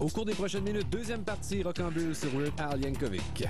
Au cours des prochaines minutes, deuxième partie, Rocambule sur Weird Al Yankovic.